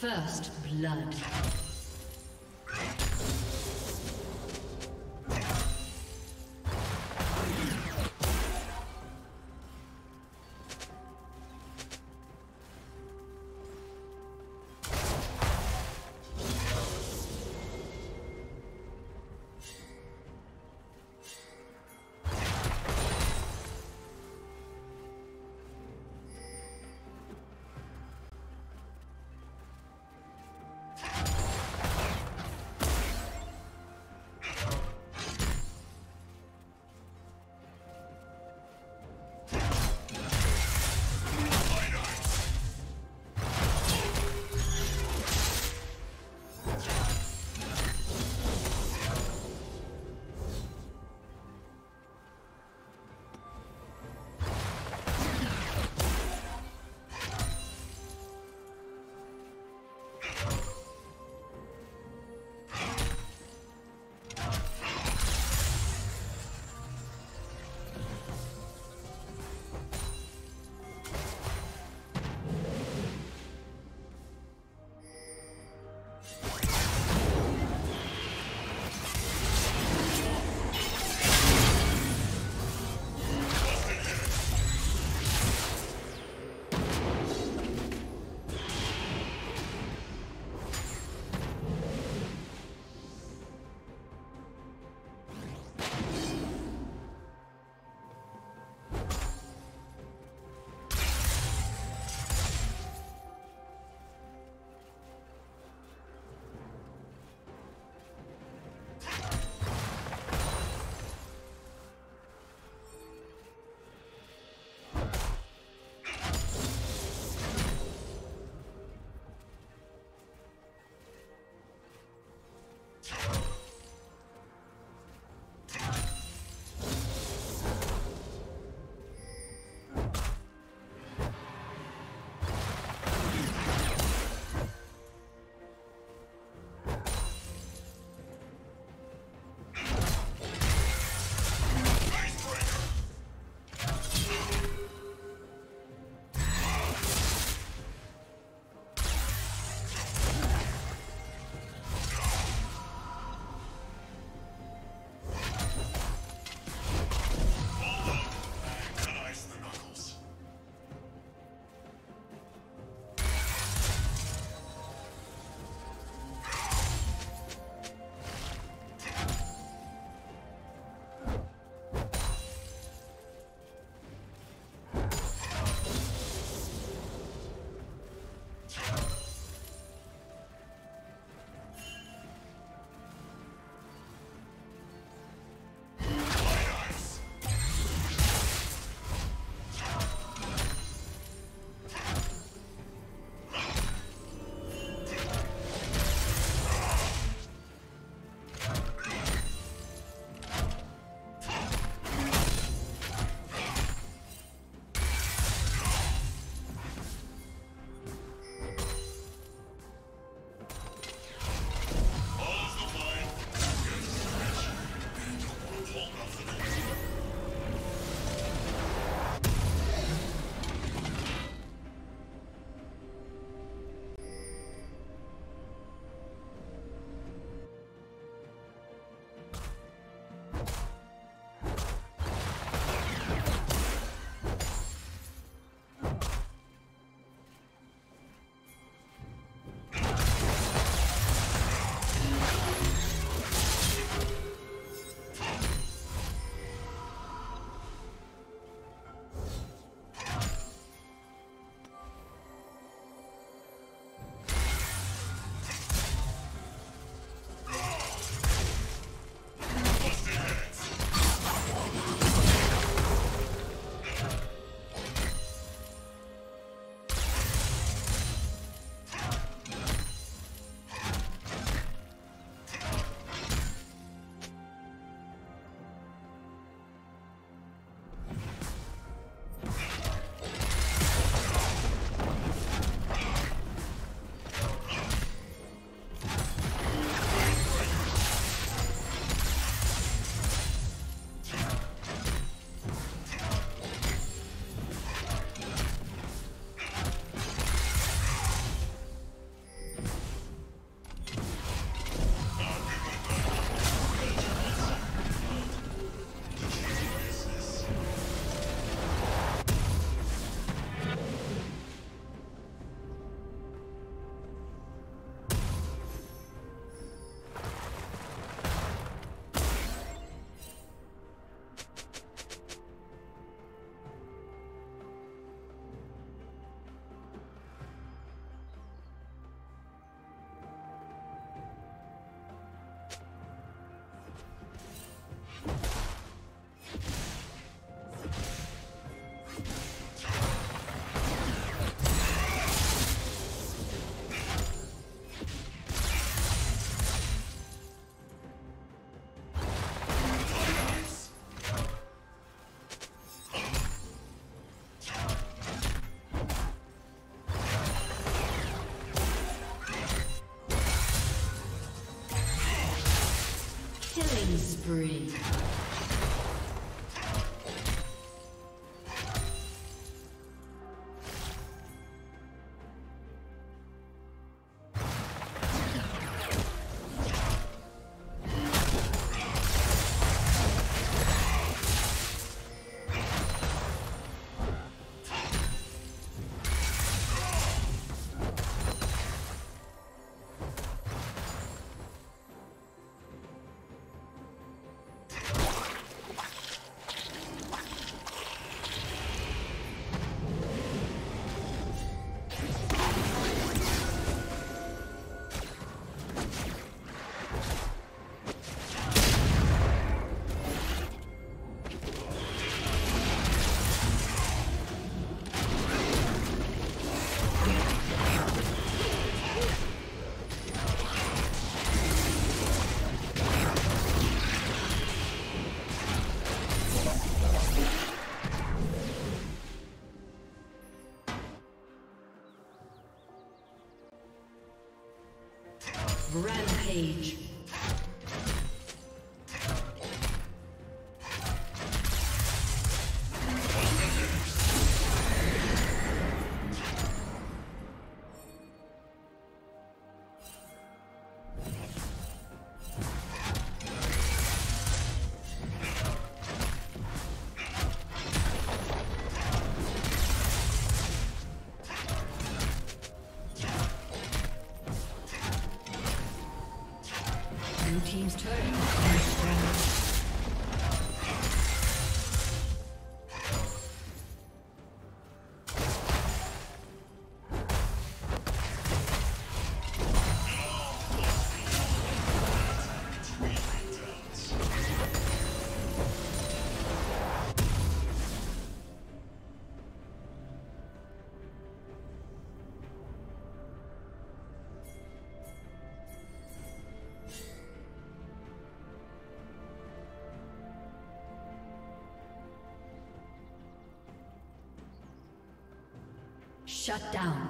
First blood. Team's turn. Shut down.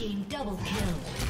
Team double kill.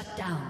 Shut down.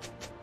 Rampage. Unstoppable.